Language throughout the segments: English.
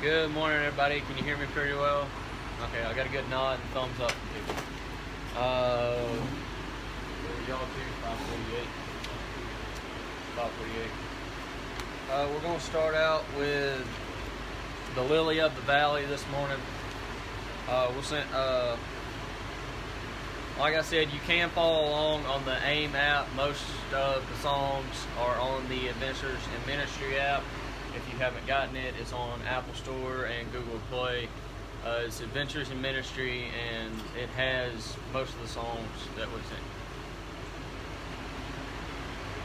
Good morning, everybody. Can you hear me pretty well? Okay, I got a good nod and thumbs up from people. Uh, y'all to? 548. 548. Uh, we're going to start out with the lily of the valley this morning. Uh, we'll send, uh, like I said, you can follow along on the AIM app. Most of the songs are on the Adventures in Ministry app. If you haven't gotten it, it's on Apple Store and Google Play. Uh, it's Adventures in Ministry, and it has most of the songs that we sing.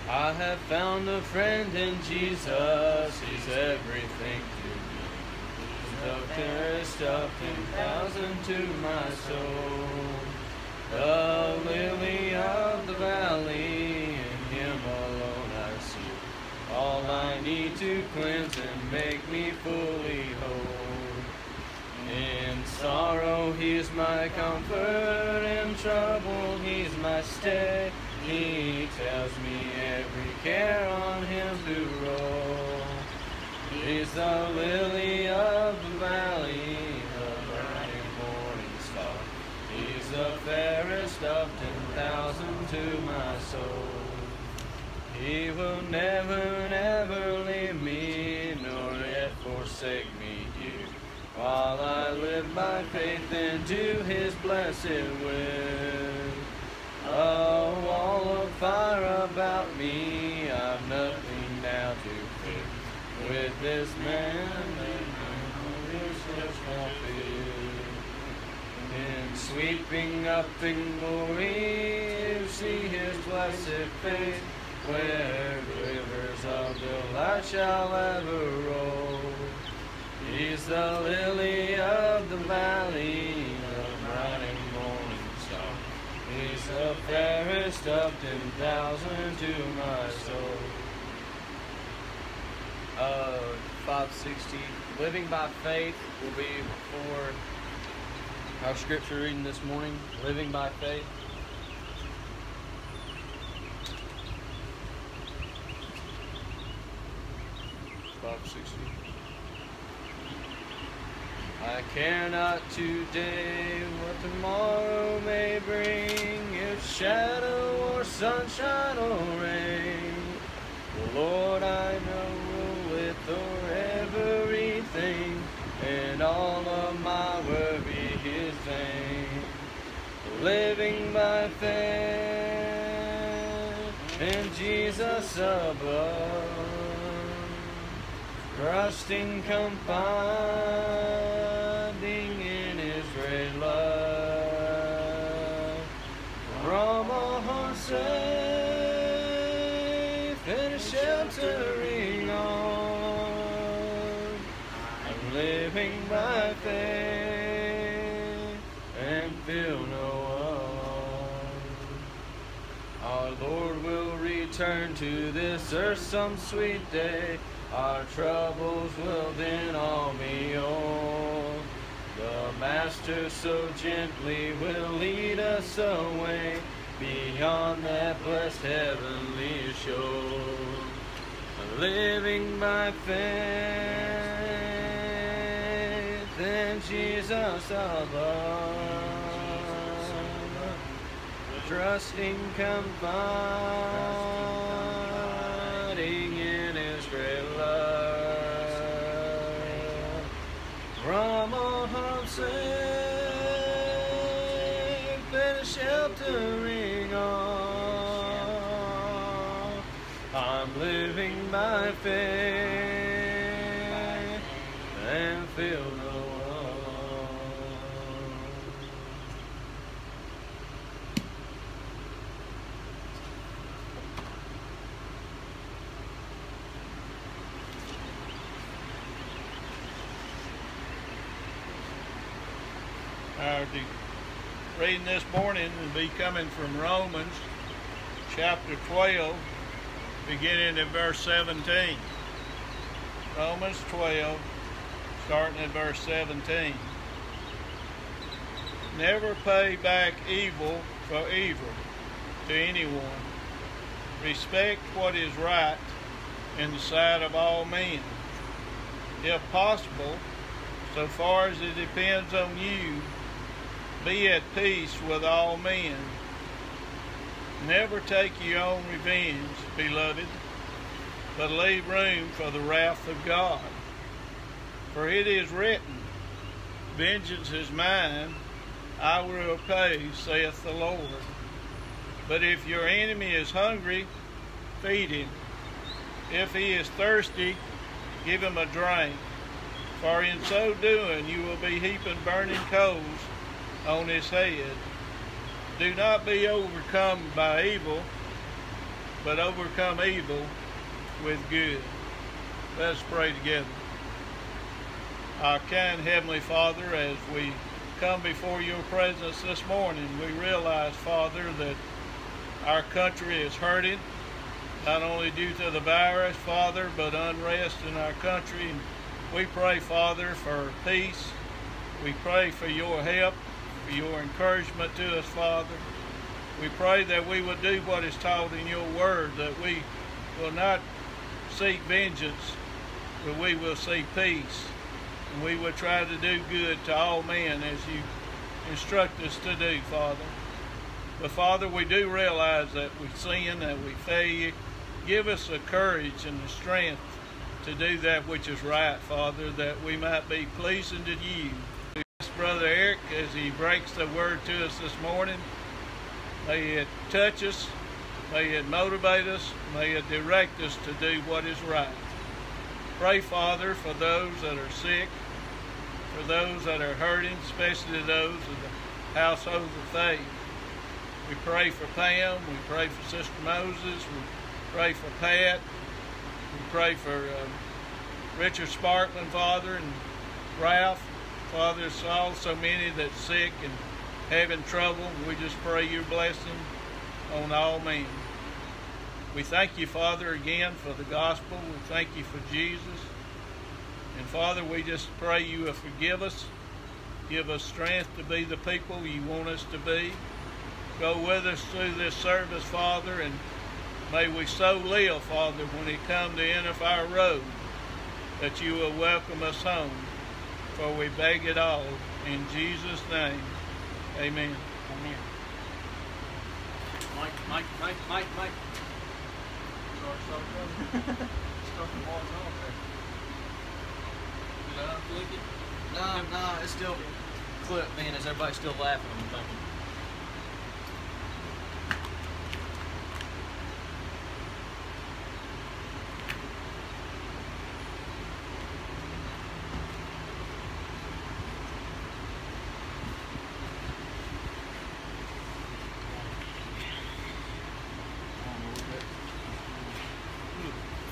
I have found a friend in Jesus. He's everything to me. The fairest of ten thousand to my soul. The lily of the valley, in Him alone I see all I need to cleanse and make me fully whole. In sorrow, He's my comfort. In trouble, He's my stay. He tells me every care on Him to roll. He's the lily of the valley, the bright morning star. He's the fairest of ten thousand to my soul. He will never, never leave me, nor yet forsake me here, while I live by faith into His blessed will. A wall of fire about me, I've nothing now to fear. With this man, and my in sweeping up in glory, see His blessed face, where rivers of delight shall ever roll. He's the lily of the valley, the morning star. He's the fairest of ten thousand to my soul. Uh, 560. Living by faith will be before our scripture reading this morning. Living by faith. Five sixty. I care not today what tomorrow may bring, if shadow or sunshine or rain. The Lord I know will withhold everything, and all of my worry His name. Living by faith in Jesus above trusting, confiding in His great love. From a heart safe in a sheltering arms, I'm living by faith and feel no alarm. Our Lord will return to this earth some sweet day. Our troubles will then all be o'er. The Master so gently will lead us away beyond that blessed heavenly shore. Living by faith in Jesus above, trusting, confiding safe in a sheltering arm, I'm living by faith and feel no harm. Uh, Our de- reading this morning will be coming from Romans chapter 12, beginning at verse 17. Romans 12, starting at verse 17. Never pay back evil for evil to anyone. Respect what is right in the sight of all men. If possible, so far as it depends on you, be at peace with all men. Never take your own revenge, beloved, but leave room for the wrath of God. For it is written, Vengeance is mine, I will repay, saith the Lord. But if your enemy is hungry, feed him. If he is thirsty, give him a drink. For in so doing you will be heaping burning coals on his head. Do not be overcome by evil, but overcome evil with good. Let's pray together. Our kind Heavenly Father, as we come before your presence this morning, we realize, Father, that our country is hurting, not only due to the virus, Father, but unrest in our country. And we pray, Father, for peace. We pray for your help, for your encouragement to us, Father. We pray that we will do what is taught in your word, that we will not seek vengeance, but we will seek peace. And we will try to do good to all men as you instruct us to do, Father. But Father, we do realize that we sin, that we fail. You. Give us the courage and the strength to do that which is right, Father, that we might be pleasing to you. Brother Eric as he breaks the word to us this morning. May it touch us, may it motivate us, may it direct us to do what is right. Pray, Father, for those that are sick, for those that are hurting, especially those of the household of faith. We pray for Pam, we pray for Sister Moses, we pray for Pat, we pray for uh, Richard Sparkman, Father, and Ralph. Father, all so many that's sick and having trouble. We just pray your blessing on all men. We thank you, Father, again for the gospel. We thank you for Jesus. And Father, we just pray you will forgive us. Give us strength to be the people you want us to be. Go with us through this service, Father, and may we so live, Father, when it come to end of our road, that you will welcome us home. For we beg it all in Jesus' name. Amen. Amen. Mike, Mike, Mike, Mike, Mike. The off there. Did I unflick it? No, no, it's still clip, man. Is everybody still laughing? I'm thinking.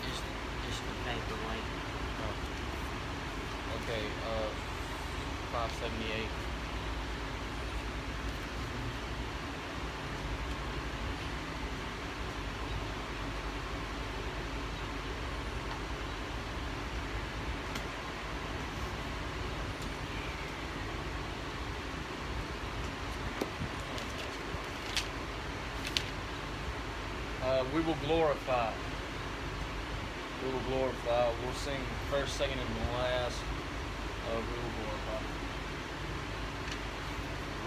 Just, just the paperweight. Okay, uh, 578. Uh, we will glorify. We will glorify. We'll sing first, second, and last. Uh, we will glorify.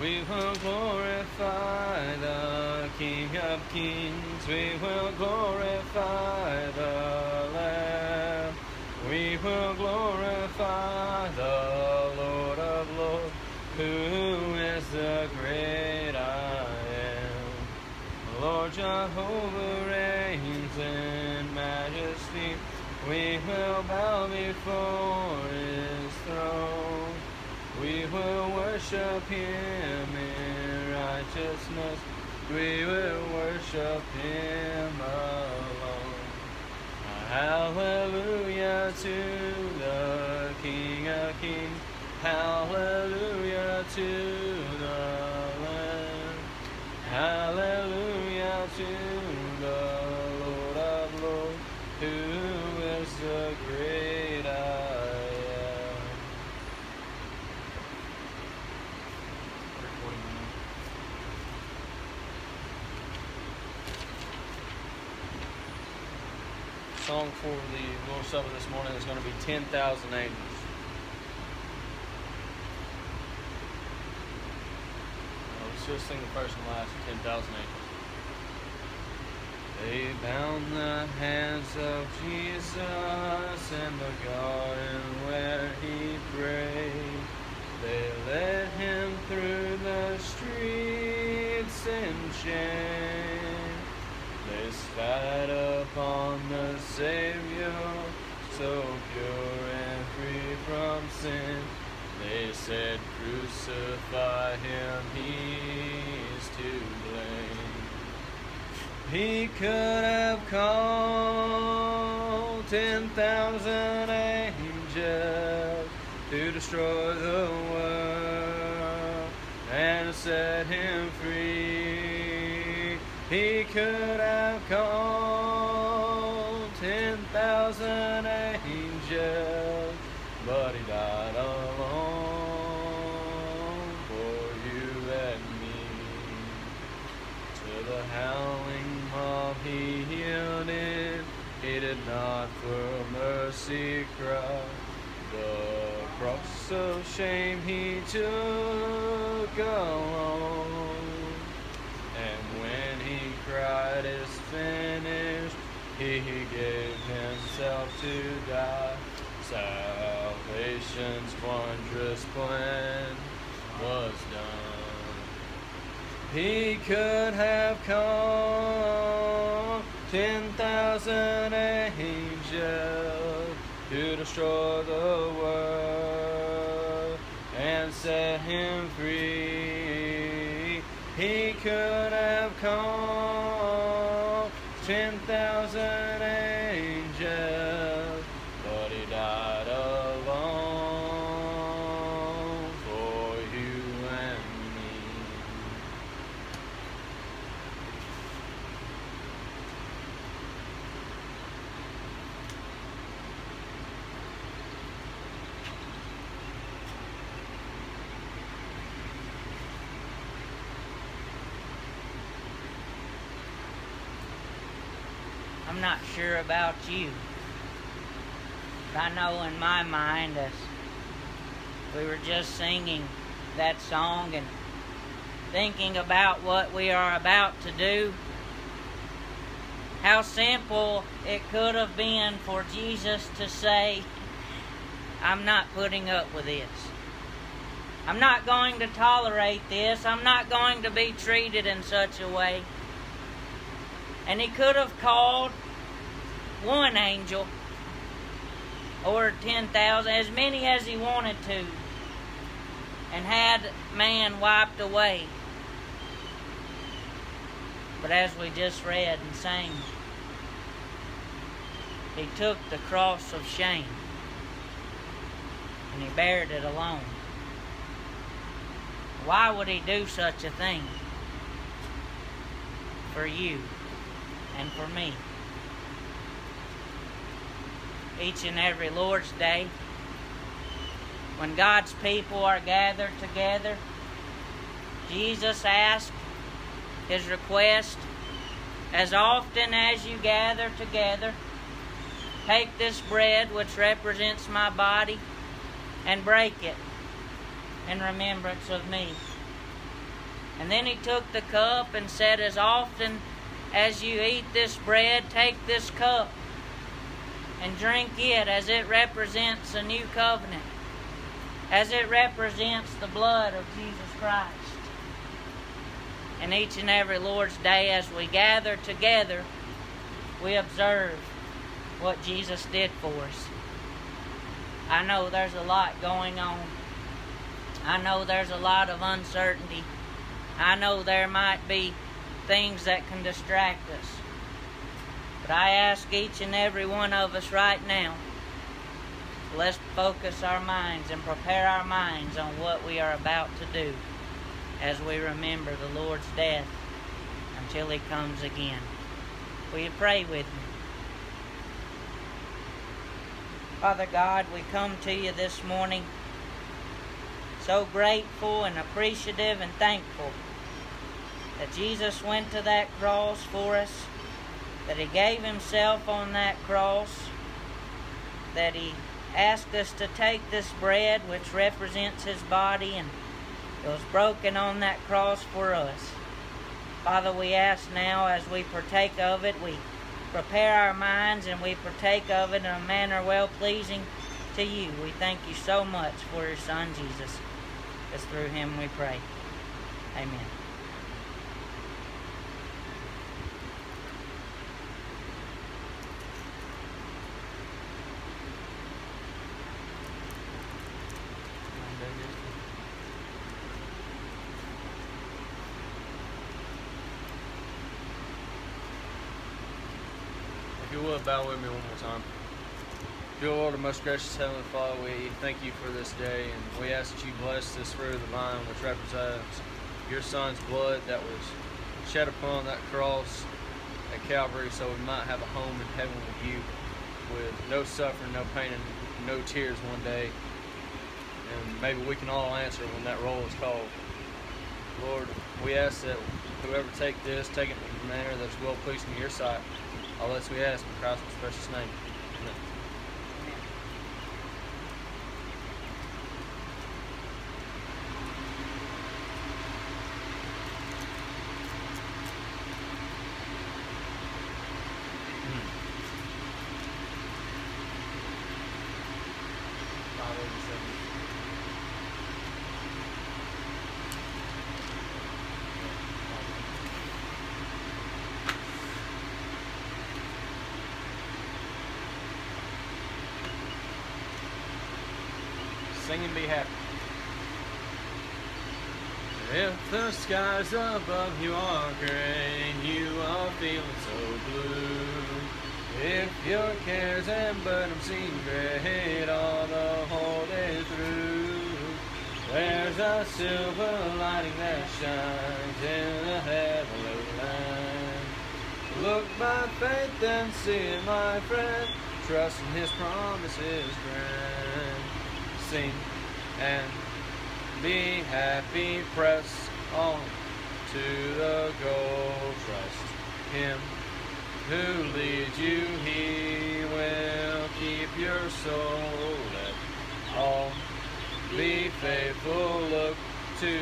We will glorify the King of Kings. We will glorify the Lamb. We will glorify the Lord of Lords, who is the great I am. Lord Jehovah reigns in majesty. We will bow before his throne. We will worship him in righteousness. We will worship him alone. Hallelujah to the King of Kings. Hallelujah to the Lamb. Hallelujah to the Lord of Lords, who is the great I am. Song for the Lord's Supper this morning is going to be 10,000 Angels. just sing the first and last 10,000 acres. They bound the hands of Jesus in the garden where he prayed. They led him through the streets in chains. They spat upon the Savior, so pure and free from sin. They said, Crucify him, he's to blame. He could have called ten thousand angels to destroy the world and set him free. He could have called ten thousand angels, but he died alone for you and me. To the howling mob he yielded, he did not for mercy cry. The cross of shame he took alone. And when he cried, it's finished, he gave himself to die. Salvation's wondrous plan was done. He could have called ten thousand angels to destroy the world and set him free. He could have called ten thousand angels, but he died alone for you and me. I'm not sure about you, I know in my mind as we were just singing that song and thinking about what we are about to do, how simple it could have been for Jesus to say, I'm not putting up with this. I'm not going to tolerate this. I'm not going to be treated in such a way. And he could have called one angel or 10,000, as many as he wanted to, and had man wiped away. But as we just read and sang, he took the cross of shame and he bared it alone. Why would he do such a thing? For you and for me. Each and every Lord's Day, when God's people are gathered together, Jesus asked his request as often as you gather together, take this bread which represents my body and break it in remembrance of me. And then he took the cup and said, As often as you eat this bread, take this cup and drink it as it represents a new covenant, as it represents the blood of Jesus Christ. And each and every Lord's Day, as we gather together, we observe what Jesus did for us. I know there's a lot going on. I know there's a lot of uncertainty. I know there might be things that can distract us. But I ask each and every one of us right now, let's focus our minds and prepare our minds on what we are about to do as we remember the Lord's death until He comes again. Will you pray with me? Father God, we come to you this morning so grateful and appreciative and thankful that Jesus went to that cross for us, that He gave Himself on that cross, that He asked us to take this bread which represents His body and it was broken on that cross for us. Father, we ask now as we partake of it, we prepare our minds and we partake of it in a manner well pleasing to you. We thank you so much for your Son, Jesus. It's through him we pray. Amen. If bow with me one more time. Dear Lord, our most gracious Heavenly Father, we thank you for this day, and we ask that you bless this fruit of the vine, which represents your Son's blood that was shed upon that cross at Calvary, so we might have a home in heaven with you, with no suffering, no pain, and no tears one day. And maybe we can all answer when that roll is called. Lord, we ask that whoever take this, take it in a manner that's well pleasing in your sight. All this we ask in Christ's precious name. Amen. Sing and be happy. If the skies above you are gray and you are feeling so blue, if your cares and burdens seem great all the whole day through, there's a silver lining that shines in the heavenly land. Look by faith and see my friend, trust in his promises grand. Sing and be happy, press on to the goal. Trust Him who leads you, He will keep your soul. Let all be faithful, look to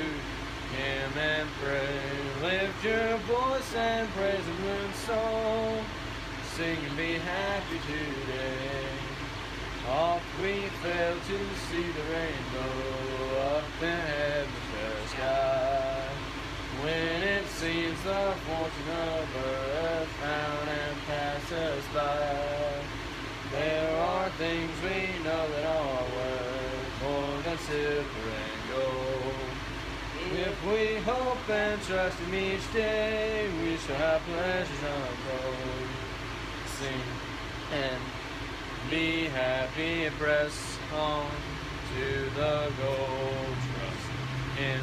Him and pray. Lift your voice and praise Him with soul. Sing and be happy today. Oft we fail to see the rainbow up in heaven's sky. When it seems the fortune of earth round and pass us by. There are things we know that are worth more than silver and gold. If we hope and trust in each day, we shall have pleasures untold. Sing and be happy and press on to the goal. Trust Him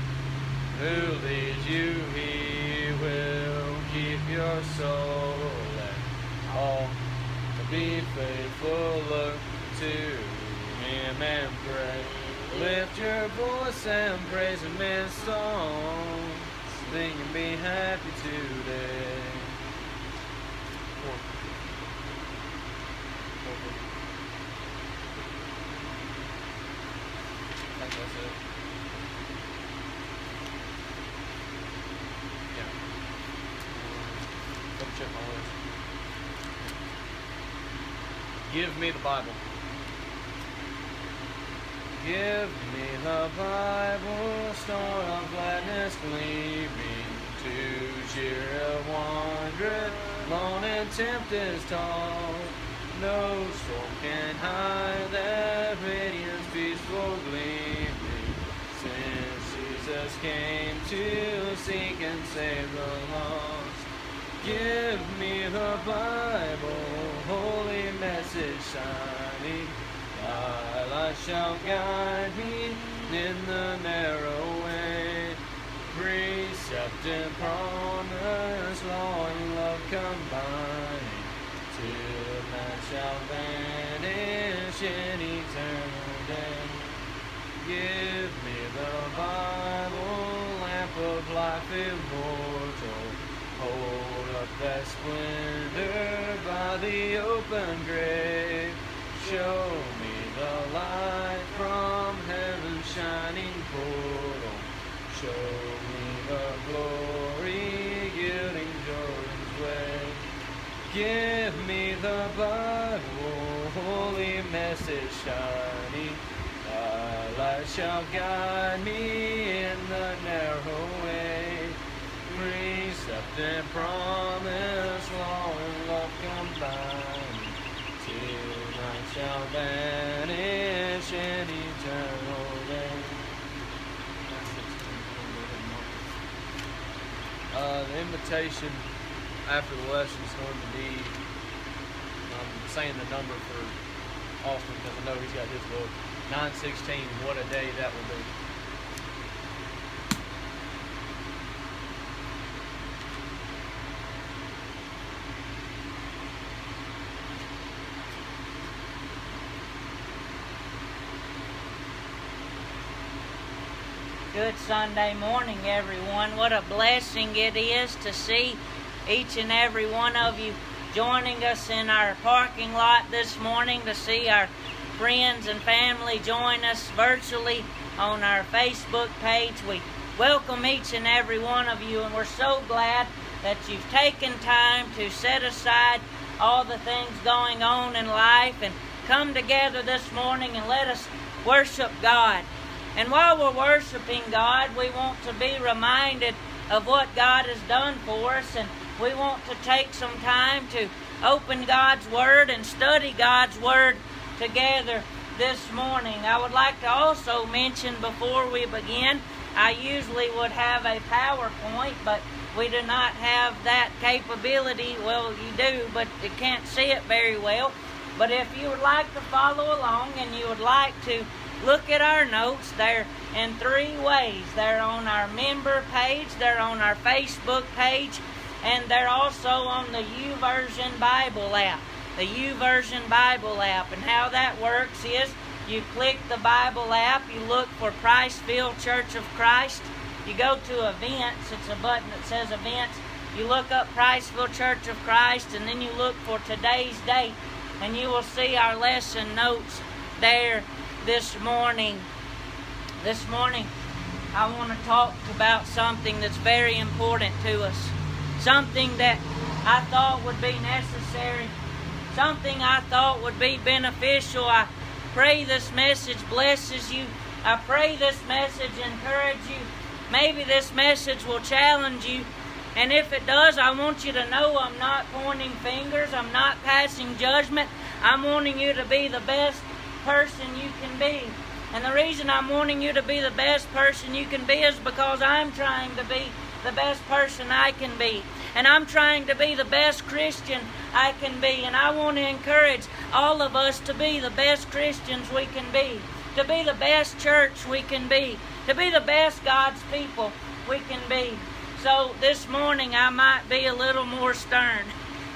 who leads you, He will keep your soul. Let all be faithful, look to Him and pray. Lift your voice and praise Him in song. Sing and be happy today. That's it. Give me the Bible. Give me the Bible, store of gladness gleaming to cheer a wanderer, lone and tempest tall. No storm can hide that radiance peaceful since Jesus came to seek and save the lost. Give me the Bible, holy message shining. Thy light shall guide me in the narrow way. Precept and promise, law and love combining, till man shall vanish in eternal day. Give me the Bible, lamp of life immortal. Hold up that splendor by the open grave. Show me the light from heaven's shining portal. show me the glory yielding Jordan's way. Give me the Bible, holy message shining. Light shall guide me in the narrow way. Precept and promise, law and love combined. Till night shall vanish in eternal day. Uh, the invitation after the lesson is going to be, I'm saying the number for Austin because I know he's got his book, 916, what a day that will be. Good Sunday morning, everyone. What a blessing it is to see each and every one of you joining us in our parking lot this morning, to see our friends and family join us virtually on our Facebook page. We welcome each and every one of you, and we're so glad that you've taken time to set aside all the things going on in life and come together this morning and let us worship God. And while we're worshiping God, we want to be reminded of what God has done for us, and we want to take some time to open God's Word and study God's Word together this morning. I would like to also mention before we begin, I usually would have a PowerPoint, but we do not have that capability. Well, you do, but you can't see it very well. But if you would like to follow along and you would like to look at our notes. They're in three ways. They're on our member page, they're on our Facebook page, and they're also on the YouVersion Bible app. The YouVersion Bible app. And how that works is you click the Bible app, you look for Priceville Church of Christ, you go to events, it's a button that says events. You look up Priceville Church of Christ, and then you look for today's date, and you will see our lesson notes there this morning. This morning, I want to talk about something that's very important to us. Something that I thought would be necessary. Something I thought would be beneficial. I pray this message blesses you. I pray this message encourages you. Maybe this message will challenge you. And if it does, I want you to know I'm not pointing fingers. I'm not passing judgment. I'm wanting you to be the best person you can be. And the reason I'm wanting you to be the best person you can be is because I'm trying to be the best person I can be. And I'm trying to be the best Christian I can be. And I want to encourage all of us to be the best Christians we can be, to be the best church we can be, to be the best God's people we can be. So this morning I might be a little more stern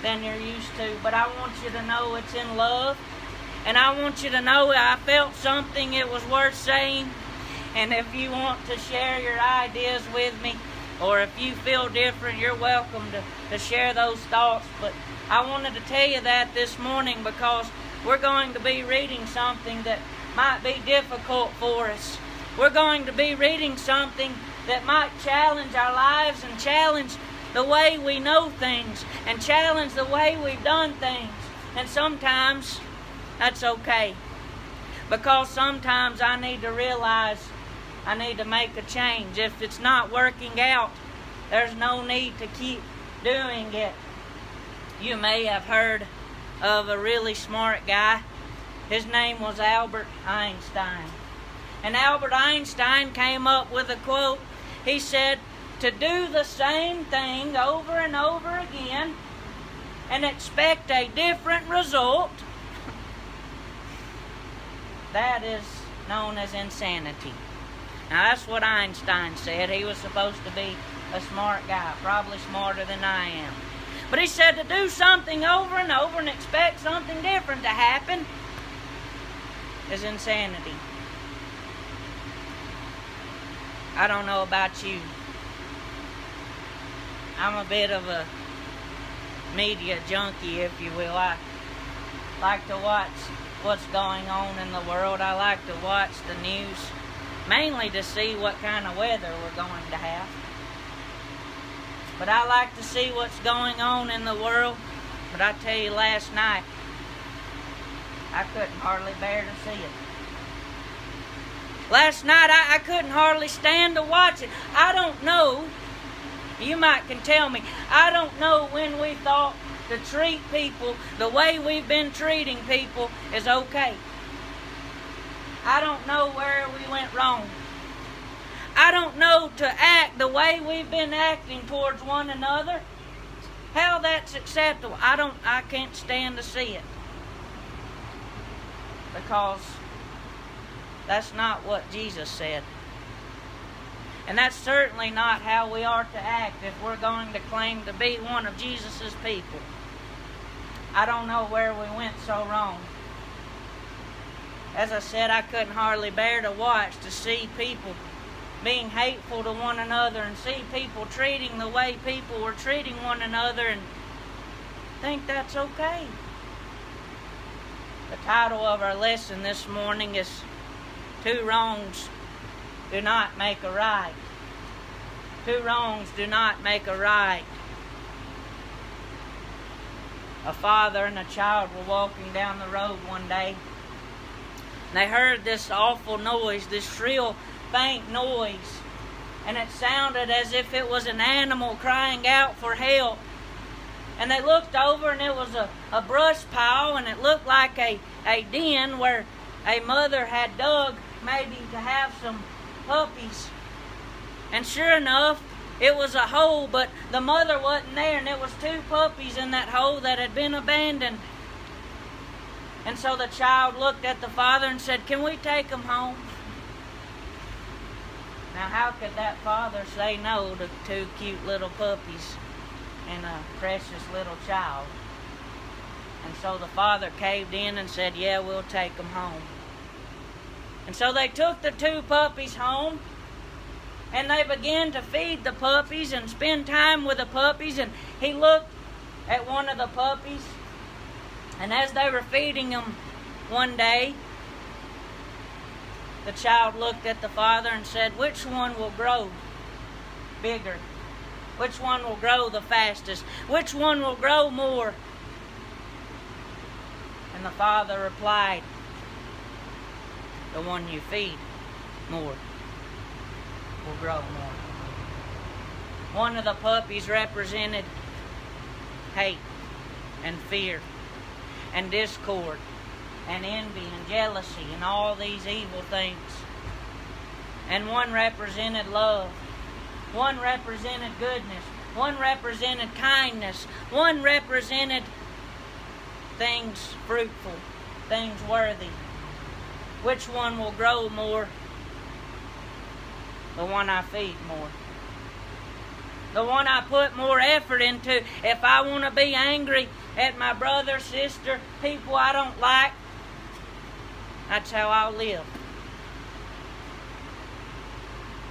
than you're used to, but I want you to know it's in love and I want you to know I felt something it was worth saying. And if you want to share your ideas with me, or if you feel different, you're welcome to, to share those thoughts. But I wanted to tell you that this morning because we're going to be reading something that might be difficult for us. We're going to be reading something that might challenge our lives and challenge the way we know things and challenge the way we've done things. And sometimes that's okay. Because sometimes I need to realize I need to make a change. If it's not working out, there's no need to keep doing it. You may have heard of a really smart guy. His name was Albert Einstein. And Albert Einstein came up with a quote. He said, To do the same thing over and over again and expect a different result that is known as insanity. Now, that's what Einstein said. He was supposed to be a smart guy, probably smarter than I am. But he said to do something over and over and expect something different to happen is insanity. I don't know about you. I'm a bit of a media junkie, if you will. I like to watch what's going on in the world. I like to watch the news. Mainly to see what kind of weather we're going to have. But I like to see what's going on in the world. But I tell you, last night, I couldn't hardly bear to see it. Last night, I, I couldn't hardly stand to watch it. I don't know. You might can tell me. I don't know when we thought to treat people the way we've been treating people is okay. I don't know where we went wrong. I don't know to act the way we've been acting towards one another. How that's acceptable. I don't I can't stand to see it. Because that's not what Jesus said. And that's certainly not how we are to act if we're going to claim to be one of Jesus' people. I don't know where we went so wrong. As I said, I couldn't hardly bear to watch to see people being hateful to one another and see people treating the way people were treating one another and think that's okay. The title of our lesson this morning is Two Wrongs Do Not Make a Right. Two wrongs do not make a right. A father and a child were walking down the road one day. They heard this awful noise, this shrill, faint noise, and it sounded as if it was an animal crying out for help. And they looked over, and it was a, a brush pile, and it looked like a, a den where a mother had dug maybe to have some puppies. And sure enough, it was a hole, but the mother wasn't there, and it was two puppies in that hole that had been abandoned. And so the child looked at the father and said, Can we take them home? Now, how could that father say no to two cute little puppies and a precious little child? And so the father caved in and said, Yeah, we'll take them home. And so they took the two puppies home and they began to feed the puppies and spend time with the puppies. And he looked at one of the puppies, and as they were feeding him one day, the child looked at the father and said, Which one will grow bigger? Which one will grow the fastest? Which one will grow more? And the father replied, The one you feed more will grow more. One of the puppies represented hate and fear and discord and envy and jealousy and all these evil things. And one represented love. One represented goodness. One represented kindness. One represented things fruitful, things worthy. Which one will grow more? the one I feed more. The one I put more effort into. If I want to be angry at my brother, sister, people I don't like, that's how I'll live.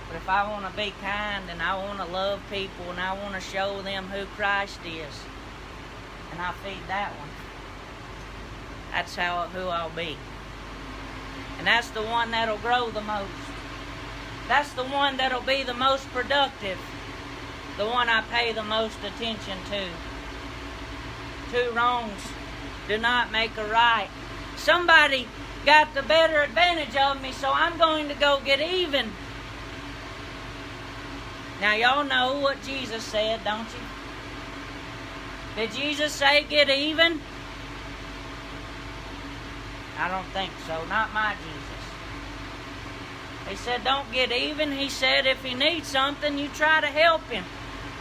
But if I want to be kind and I want to love people and I want to show them who Christ is, and I feed that one, that's how who I'll be. And that's the one that'll grow the most. That's the one that'll be the most productive, the one I pay the most attention to. Two wrongs do not make a right. Somebody got the better advantage of me, so I'm going to go get even. Now, y'all know what Jesus said, don't you? Did Jesus say get even? I don't think so. Not my Jesus. He said, Don't get even. He said, If he needs something, you try to help him.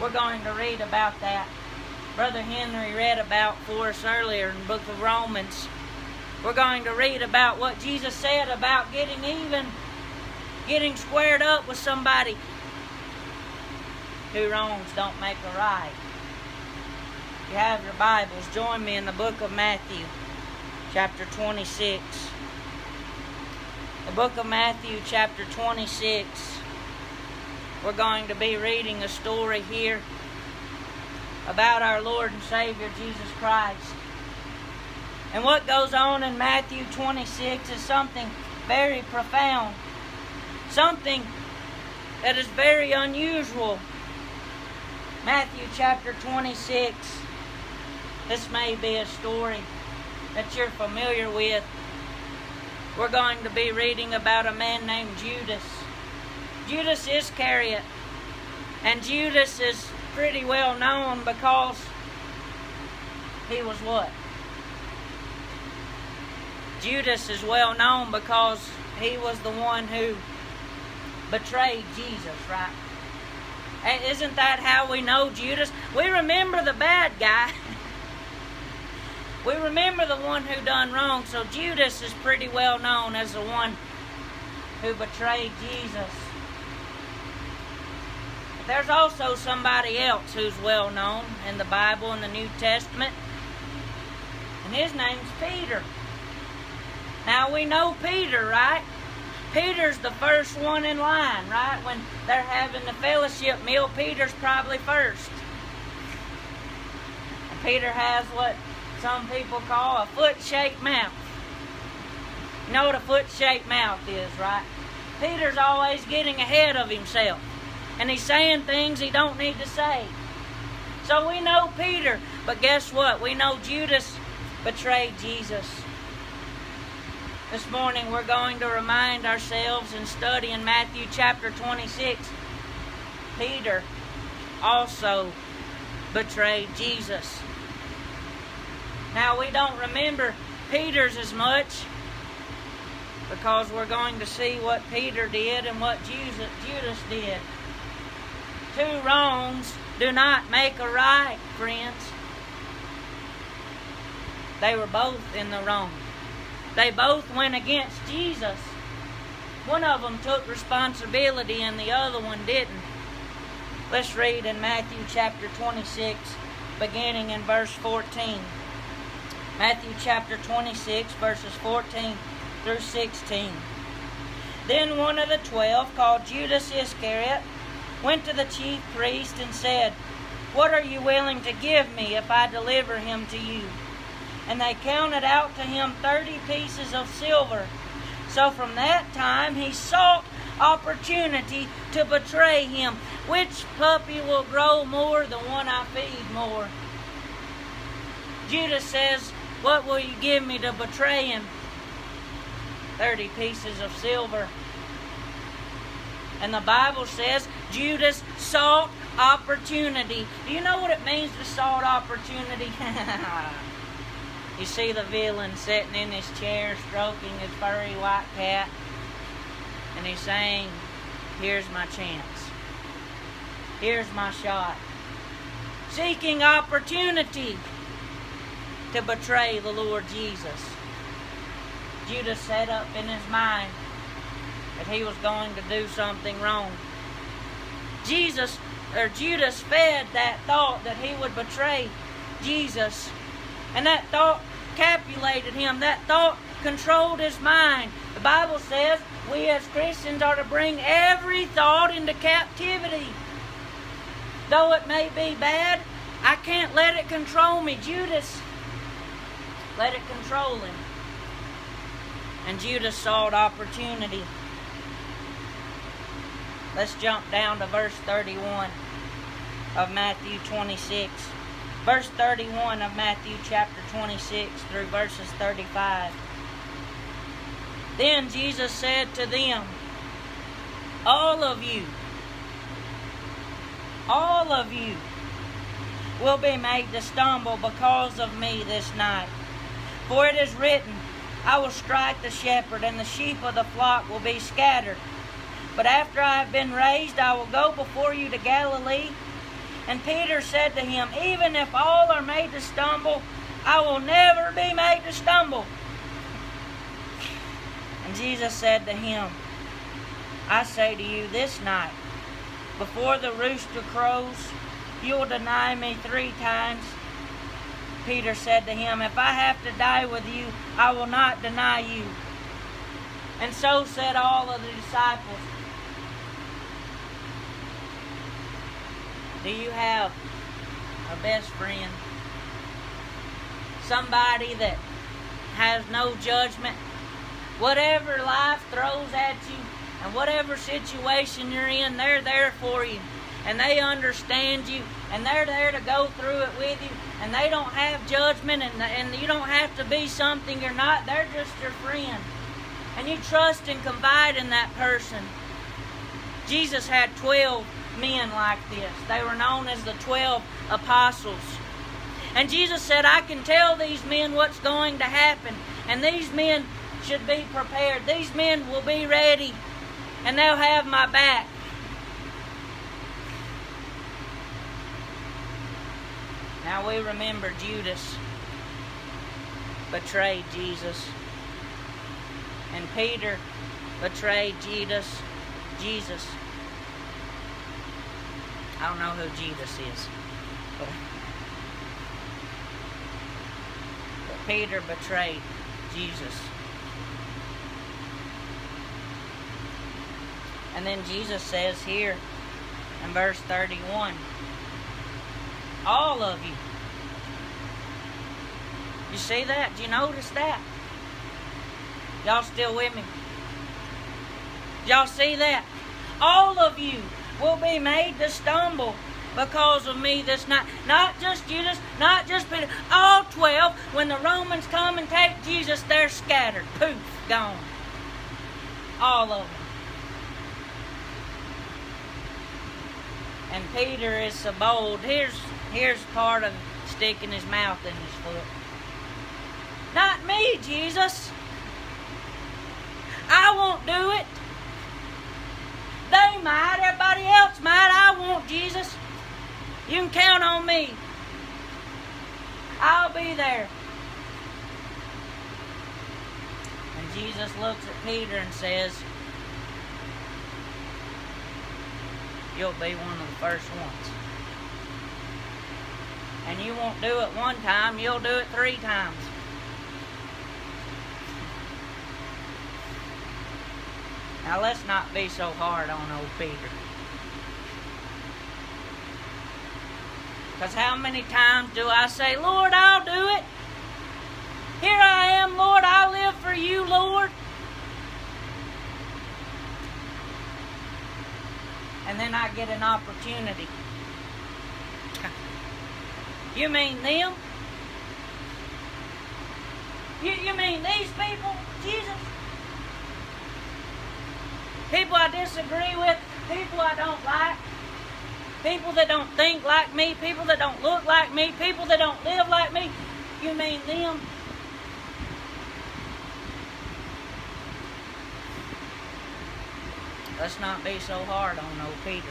We're going to read about that. Brother Henry read about for us earlier in the book of Romans. We're going to read about what Jesus said about getting even, getting squared up with somebody. Two wrongs don't make a right. If you have your Bibles, join me in the book of Matthew, chapter 26 the book of Matthew, chapter 26. We're going to be reading a story here about our Lord and Savior Jesus Christ. And what goes on in Matthew 26 is something very profound, something that is very unusual. Matthew chapter 26. This may be a story that you're familiar with. We're going to be reading about a man named Judas. Judas Iscariot. And Judas is pretty well known because he was what? Judas is well known because he was the one who betrayed Jesus, right? And Isn't that how we know Judas? We remember the bad guy. we remember the one who done wrong. So Judas is pretty well known as the one who betrayed Jesus. There's also somebody else who's well known in the Bible in the New Testament. And his name's Peter. Now we know Peter, right? Peter's the first one in line, right? When they're having the fellowship meal, Peter's probably first. And Peter has what some people call a foot shaped mouth. You know what a foot shaped mouth is, right? Peter's always getting ahead of himself. And he's saying things he don't need to say. So we know Peter, but guess what? We know Judas betrayed Jesus. This morning we're going to remind ourselves and study in Matthew chapter 26. Peter also betrayed Jesus. Now we don't remember Peter's as much because we're going to see what Peter did and what Judas did. Two wrongs do not make a right, friends. They were both in the wrong. They both went against Jesus. One of them took responsibility and the other one didn't. Let's read in Matthew chapter 26, beginning in verse 14. Matthew chapter 26, verses 14 through 16. Then one of the twelve, called Judas Iscariot, went to the chief priest and said, What are you willing to give me if I deliver him to you? and they counted out to him thirty pieces of silver. So from that time he sought opportunity to betray him. Which puppy will grow more? The one I feed more. Judas says, What will you give me to betray him? Thirty pieces of silver. And the Bible says Judas sought opportunity. Do you know what it means to sought opportunity? You see the villain sitting in his chair stroking his furry white cat, and he's saying, Here's my chance. Here's my shot. Seeking opportunity to betray the Lord Jesus. Judas set up in his mind that he was going to do something wrong. Jesus or Judas fed that thought that he would betray Jesus and that thought capulated him. That thought controlled his mind. The Bible says we as Christians are to bring every thought into captivity. Though it may be bad, I can't let it control me. Judas let it control him. And Judas sought opportunity. Let's jump down to verse 31 of Matthew 26 verse 31 of Matthew chapter 26 through verses 35. Then Jesus said to them, All of you, all of you will be made to stumble because of me this night. For it is written, I will strike the shepherd, and the sheep of the flock will be scattered. But after I have been raised, I will go before you to Galilee. And Peter said to him, Even if all are made to stumble, I will never be made to stumble. And Jesus said to him, I say to you this night, before the rooster crows, you will deny me three times. Peter said to him, If I have to die with you, I will not deny you. And so said all of the disciples. Do you have a best friend? Somebody that has no judgment? Whatever life throws at you, And whatever situation you're in, they're there for you. And they understand you. And they're there to go through it with you. And they don't have judgment. And, and you don't have to be something you're not. They're just your friend. And you trust and confide in that person. Jesus had 12 men like this. They were known as the 12 apostles. And Jesus said, I can tell these men what's going to happen. And these men should be prepared. These men will be ready. And they'll have my back. Now we remember Judas betrayed Jesus. And Peter betrayed Jesus. Jesus. I don't know who Jesus is. But, Peter betrayed Jesus. And then Jesus says here in verse 31 all of you. You see that? Do you notice that? Y'all still with me? Y'all see that? All of you will be made to stumble because of me this night. Not just Judas, not just Peter, all 12. When the Romans come and take Jesus, they're scattered. Poof, gone. All of them. And Peter is so bold. Here's here's part of sticking his mouth in his foot. Not me, Jesus. I won't do it. They might, everybody else might. I won't, Jesus. You can count on me. I'll be there. And Jesus looks at Peter and says, You'll be one of the first ones. And you won't do it one time, you'll do it three times. Now let's not be so hard on old Peter. Because how many times do I say, Lord, I'll do it? Here I am, Lord, I live for you, Lord. And then I get an opportunity. you mean them? You, you mean these people, Jesus? People I disagree with, people I don't like, people that don't think like me, people that don't look like me, people that don't live like me. You mean them? Let's not be so hard on old Peter.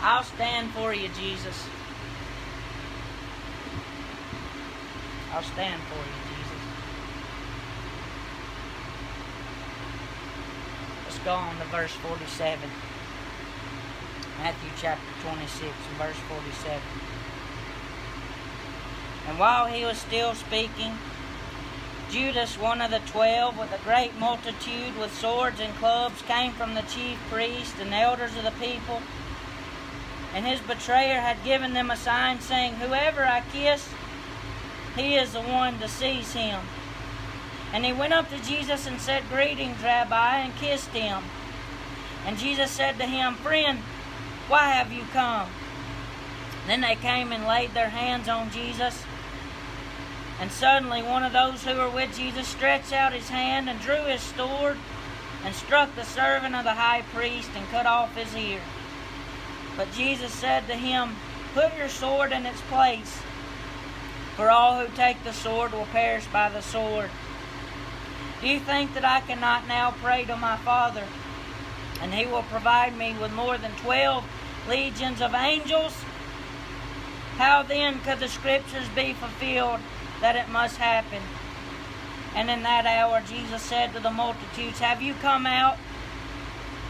I'll stand for you, Jesus. I'll stand for you. go on to verse 47. Matthew chapter 26 and verse 47. And while he was still speaking, Judas, one of the twelve, with a great multitude with swords and clubs, came from the chief priests and elders of the people. And his betrayer had given them a sign, saying, Whoever I kiss, he is the one to seize him. And he went up to Jesus and said, Greetings, Rabbi, and kissed him. And Jesus said to him, Friend, why have you come? Then they came and laid their hands on Jesus. And suddenly one of those who were with Jesus stretched out his hand and drew his sword and struck the servant of the high priest and cut off his ear. But Jesus said to him, Put your sword in its place, for all who take the sword will perish by the sword. Do you think that I cannot now pray to my Father, and he will provide me with more than twelve legions of angels? How then could the scriptures be fulfilled that it must happen? And in that hour Jesus said to the multitudes, Have you come out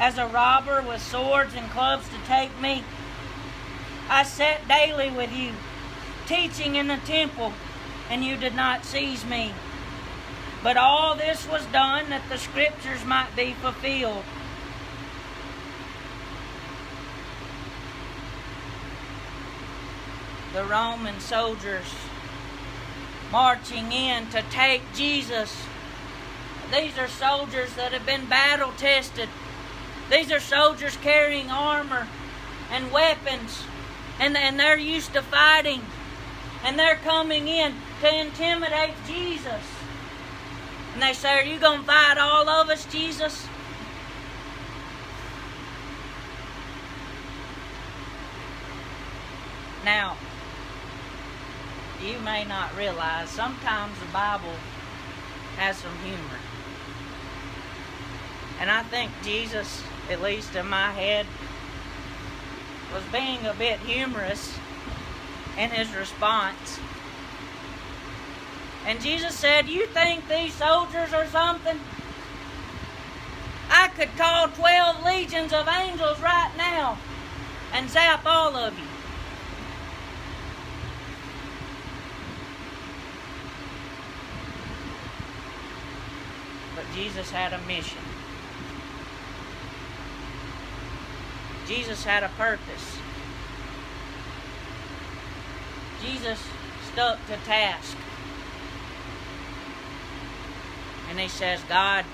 as a robber with swords and clubs to take me? I sat daily with you, teaching in the temple, and you did not seize me. But all this was done that the scriptures might be fulfilled. The Roman soldiers marching in to take Jesus. these are soldiers that have been battle tested. These are soldiers carrying armor and weapons, and, and they're used to fighting. And they're coming in to intimidate Jesus. And they say, Are you going to fight all of us, Jesus? Now, you may not realize sometimes the Bible has some humor. And I think Jesus, at least in my head, was being a bit humorous in his response. And Jesus said, You think these soldiers are something? I could call 12 legions of angels right now and zap all of you. But Jesus had a mission. Jesus had a purpose. Jesus stuck to task. And he says, God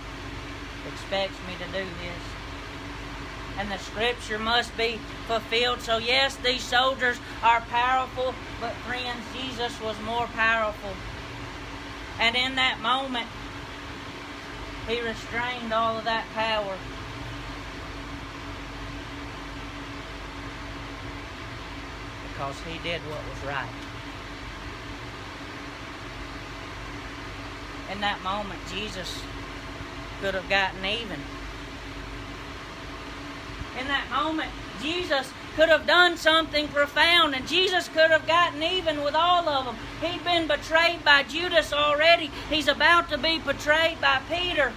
expects me to do this. And the scripture must be fulfilled. So, yes, these soldiers are powerful, but friends, Jesus was more powerful. And in that moment, he restrained all of that power. Because he did what was right. In that moment, Jesus could have gotten even. In that moment, Jesus could have done something profound, and Jesus could have gotten even with all of them. He'd been betrayed by Judas already, he's about to be betrayed by Peter.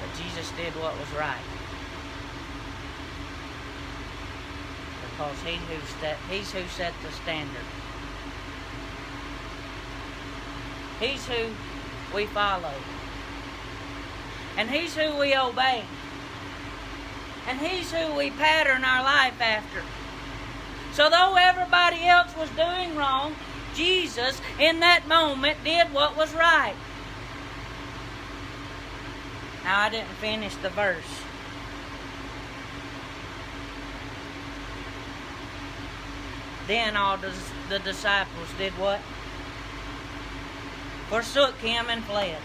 But Jesus did what was right. Because he who set, he's who set the standard. He's who we follow. And He's who we obey. And He's who we pattern our life after. So, though everybody else was doing wrong, Jesus, in that moment, did what was right. Now, I didn't finish the verse. Then all the disciples did what? Forsook him and fled.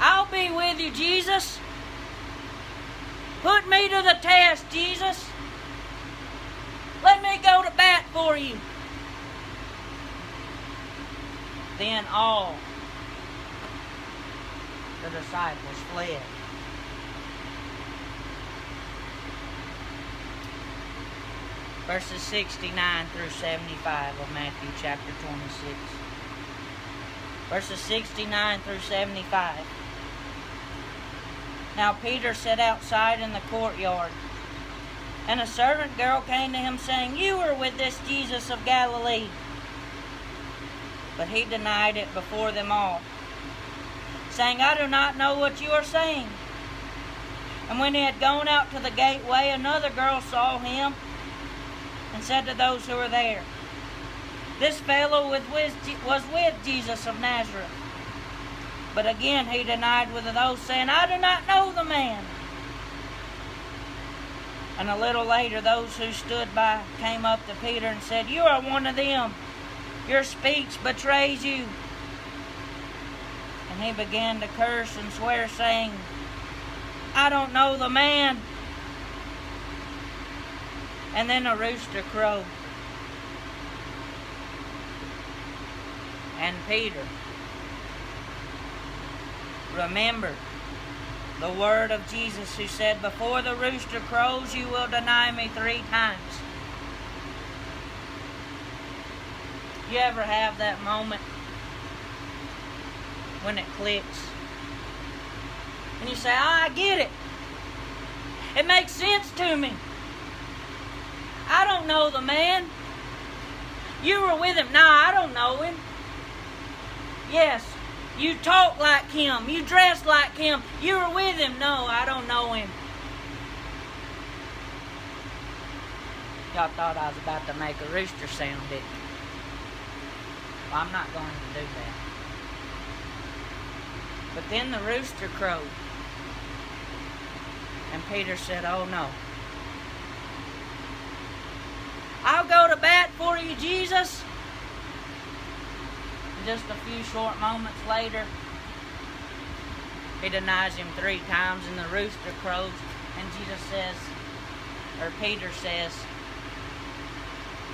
I'll be with you, Jesus. Put me to the test, Jesus. Let me go to bat for you. Then all the disciples fled. Verses 69 through 75 of Matthew chapter 26. Verses 69 through 75. Now Peter sat outside in the courtyard, and a servant girl came to him, saying, You are with this Jesus of Galilee. But he denied it before them all, saying, I do not know what you are saying. And when he had gone out to the gateway, another girl saw him and said to those who were there, This fellow was with Jesus of Nazareth. But again he denied with an oath, saying, I do not know the man. And a little later, those who stood by came up to Peter and said, You are one of them. Your speech betrays you. And he began to curse and swear, saying, I don't know the man. And then a rooster crowed. And Peter remembered the word of Jesus who said, Before the rooster crows, you will deny me three times. You ever have that moment when it clicks? And you say, oh, I get it. It makes sense to me. I don't know the man. You were with him. No, I don't know him. Yes, you talk like him. You dress like him. You were with him. No, I don't know him. Y'all thought I was about to make a rooster sound, didn't you? Well, I'm not going to do that. But then the rooster crowed. And Peter said, Oh no. I'll go to bat for you, Jesus. Just a few short moments later, he denies him three times, and the rooster crows. And Jesus says, or Peter says,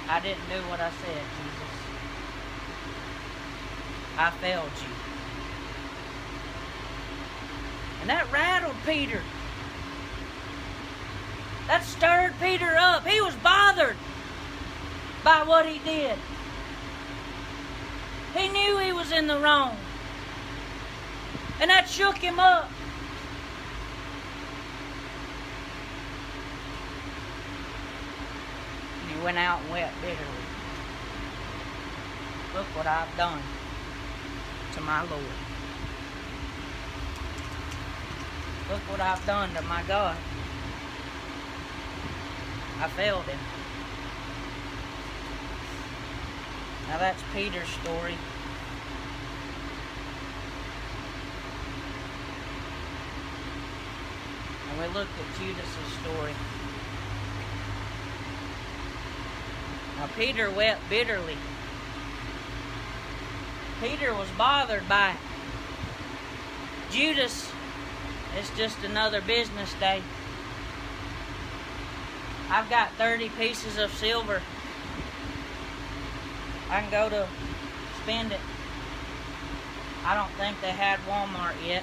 I didn't do what I said, Jesus. I failed you. And that rattled Peter. That stirred Peter up. He was bothered by what he did. He knew he was in the wrong. And that shook him up. And he went out and wept bitterly. Look what I've done to my Lord. Look what I've done to my God. I failed him. Now that's Peter's story. And we look at Judas's story. Now Peter wept bitterly. Peter was bothered by it. Judas is just another business day. I've got 30 pieces of silver. I can go to spend it. I don't think they had Walmart yet.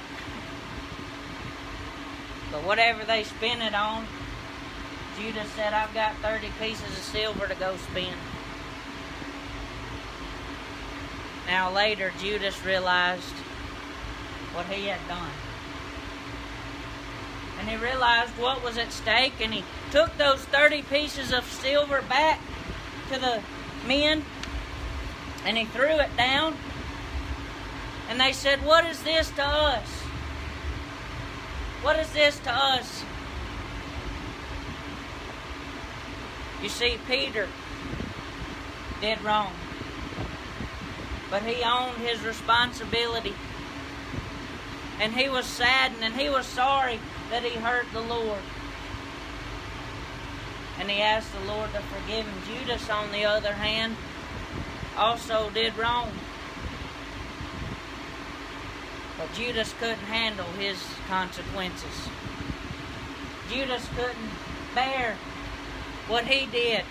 But whatever they spend it on, Judas said, I've got 30 pieces of silver to go spend. Now later, Judas realized what he had done. And he realized what was at stake, and he took those 30 pieces of silver back to the men, and he threw it down. And they said, What is this to us? What is this to us? You see, Peter did wrong. But he owned his responsibility. And he was saddened and he was sorry that he hurt the Lord. And he asked the Lord to forgive him. Judas, on the other hand, also did wrong. But Judas couldn't handle his consequences. Judas couldn't bear what he did.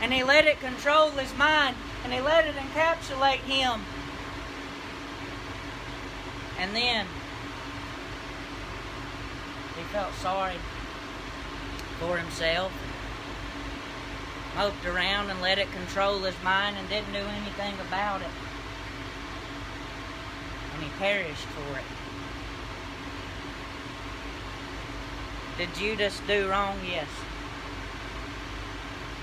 And he let it control his mind and he let it encapsulate him. And then he felt sorry for himself, moped around and let it control his mind and didn't do anything about it. And he perished for it. Did Judas do wrong? Yes.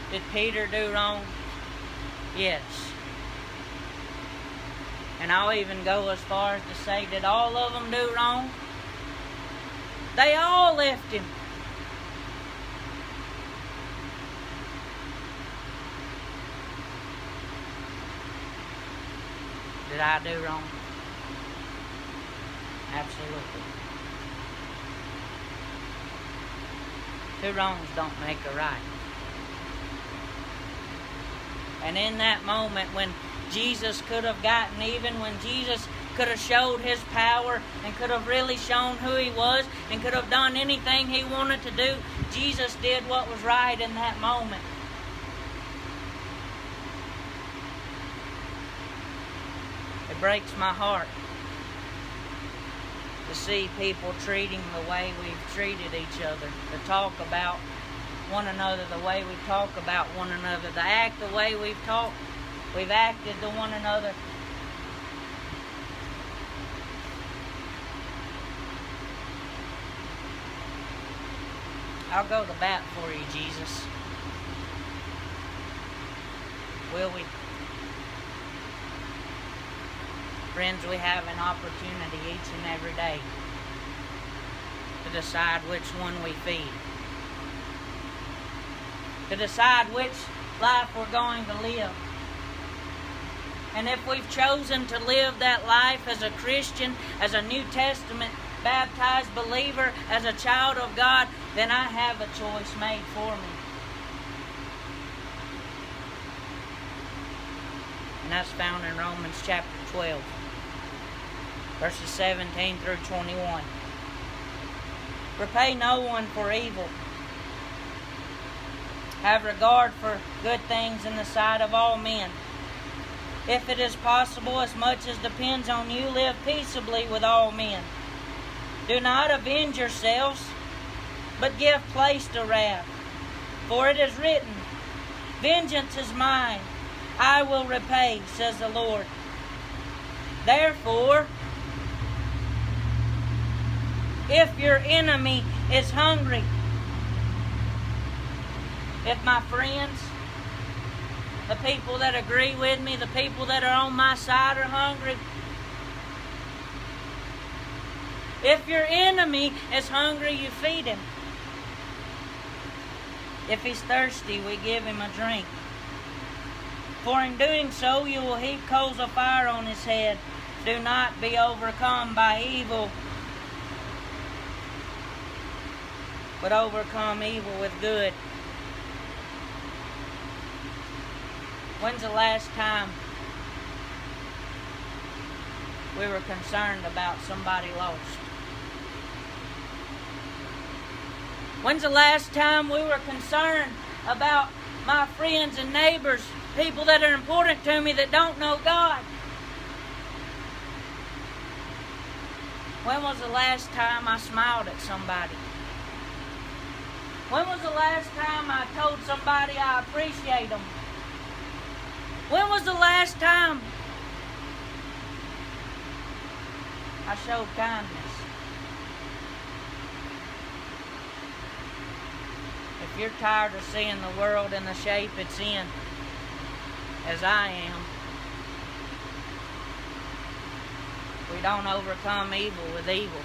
Did Peter do wrong? Yes. And I'll even go as far as to say, did all of them do wrong? They all left him. Did I do wrong? Absolutely. Two wrongs don't make a right. And in that moment when Jesus could have gotten even, when Jesus could have showed his power and could have really shown who he was and could have done anything he wanted to do, Jesus did what was right in that moment. It breaks my heart to see people treating the way we've treated each other, to talk about one another the way we talk about one another, to act the way we've talked, we've acted to one another. I'll go to bat for you, Jesus. Will we? Friends, we have an opportunity each and every day to decide which one we feed. to decide which life we're going to live. And if we've chosen to live that life as a Christian, as a New Testament baptized believer, as a child of God, then I have a choice made for me. And that's found in Romans chapter 12, verses 17 through 21. Repay no one for evil. Have regard for good things in the sight of all men. If it is possible, as much as depends on you, live peaceably with all men. Do not avenge yourselves, but give place to wrath. For it is written, Vengeance is mine, I will repay, says the Lord. Therefore, if your enemy is hungry, if my friends, the people that agree with me, the people that are on my side are hungry, if your enemy is hungry, you feed him. If he's thirsty, we give him a drink. For in doing so, you will heap coals of fire on his head. Do not be overcome by evil, but overcome evil with good. When's the last time we were concerned about somebody lost? When's the last time we were concerned about my friends and neighbors, people that are important to me that don't know God? When was the last time I smiled at somebody? When was the last time I told somebody I appreciate them? When was the last time I showed kindness? If you're tired of seeing the world in the shape it's in, as I am, we don't overcome evil with evil.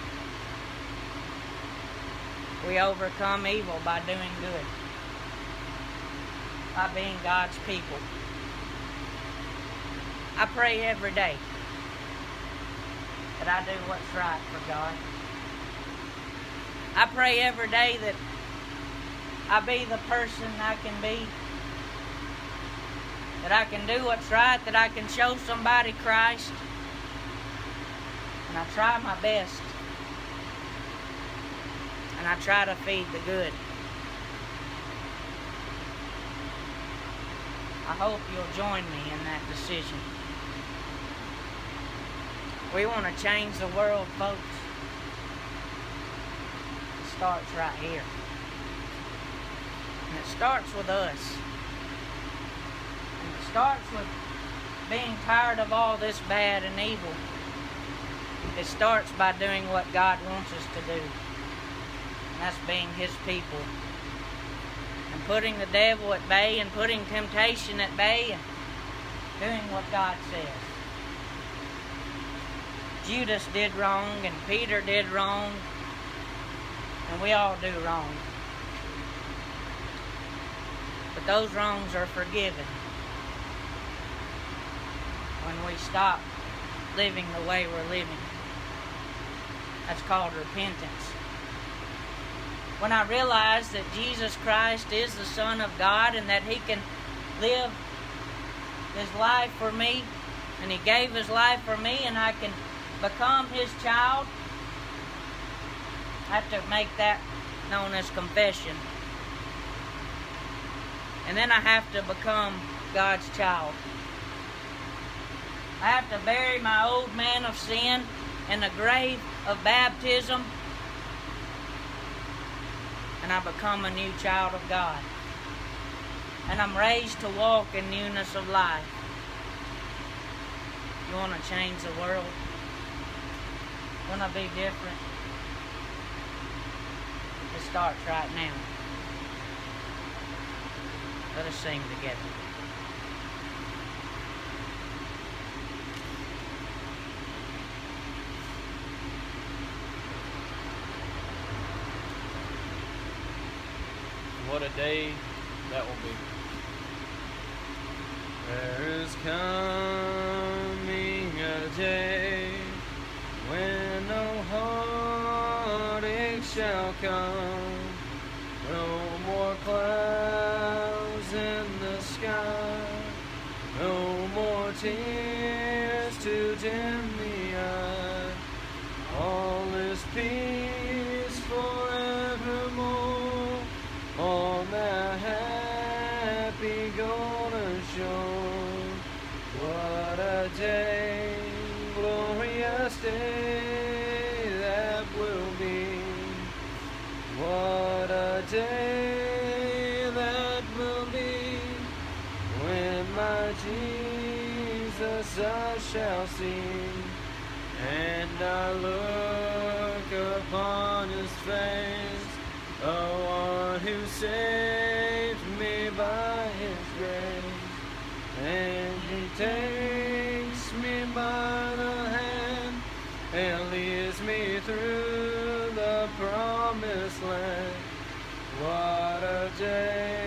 We overcome evil by doing good, by being God's people. I pray every day that I do what's right for God. I pray every day that I be the person I can be. That I can do what's right, that I can show somebody Christ. And I try my best. And I try to feed the good. I hope you'll join me in that decision. We want to change the world, folks. It starts right here. And it starts with us. And it starts with being tired of all this bad and evil. It starts by doing what God wants us to do. That's being His people. And putting the devil at bay and putting temptation at bay and doing what God says. Judas did wrong and Peter did wrong. And we all do wrong. But those wrongs are forgiven when we stop living the way we're living. That's called repentance. When I realize that Jesus Christ is the Son of God and that He can live His life for me, and He gave His life for me, and I can become His child, I have to make that known as confession. And then I have to become God's child. I have to bury my old man of sin in the grave of baptism. And I become a new child of God. And I'm raised to walk in newness of life. You want to change the world? Want to be different? It starts right now. Let us sing together. What a day that will be. There is coming a day I shall see. And I look upon his face, the one who saved me by his grace. And he takes me by the hand and leads me through the promised land. What a day,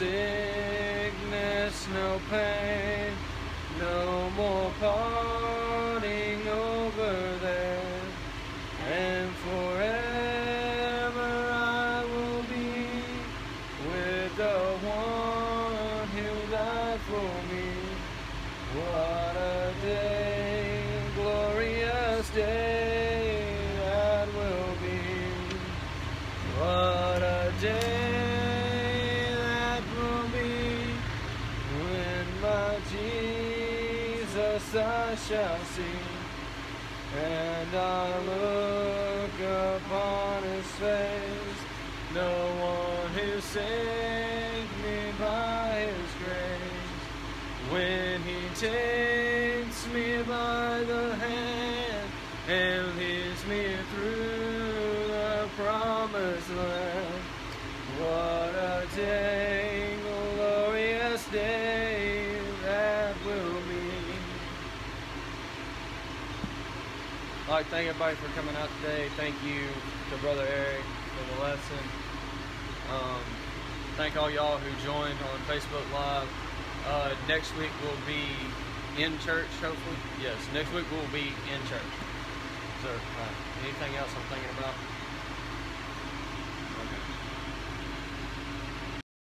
sickness, no pain, shall see. And I look upon his face, no one who saved me by his grace. When he takes me by the hand and leads me through the promised land. What a day, Like thank everybody for coming out today. Thank you to Brother Eric for the lesson. Um, thank all y'all who joined on Facebook Live. Uh, next week we'll be in church, hopefully. Yes, next week we'll be in church. So, uh, anything else I'm thinking about?